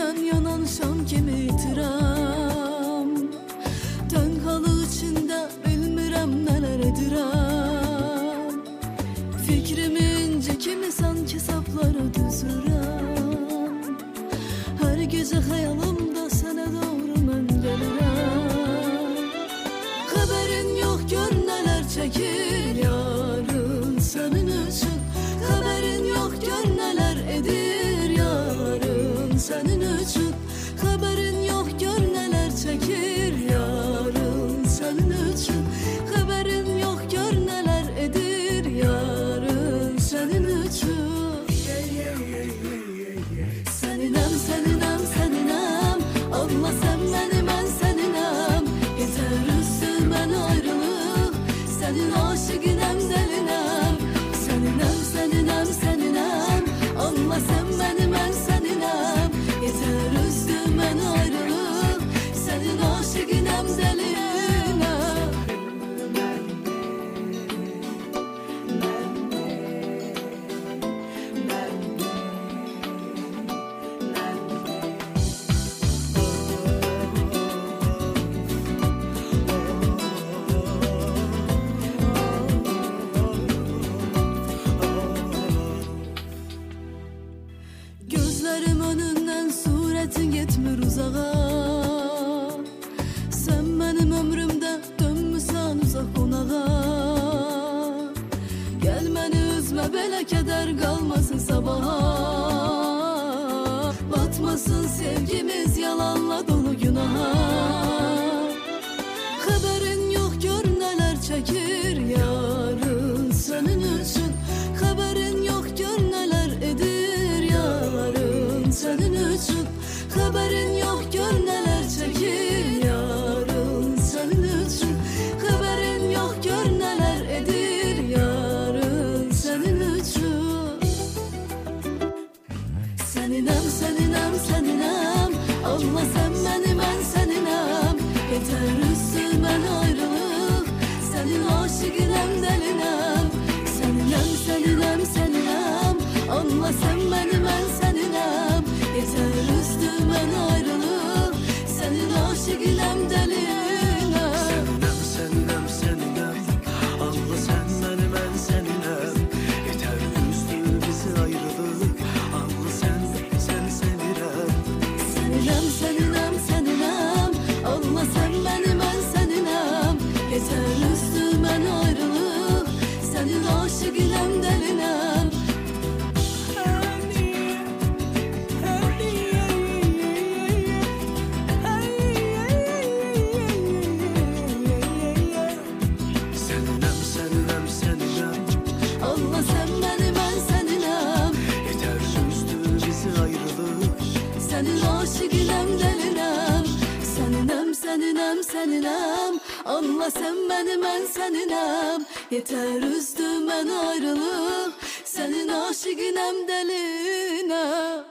Gülen yanan şam kimi itiram Tön halı içinde bilmirem neler edirem Fikrimin ince kimi sanki saplara düzürem? Her gece hayal سقنا مزلنا Gözlerim önünden suretin gitmir uzağa. Gözme bele keder kalmasın sabaha. Batmasın sevgimiz yalanla dolu. Anla sen beni ben seninem Yeter üstüme ayrılık. Senin aşıkın seninem seninem seninem Alma sen beni ben seninem Geçer üstümen ayrılık. Senin aşık ilem delinem Seninem seninem Aşıgınam gelinam Seninam seninam seninam Anla sen beni ben seninam Yeter üzdüm ben ayrılık. Senin aşıgınam delinam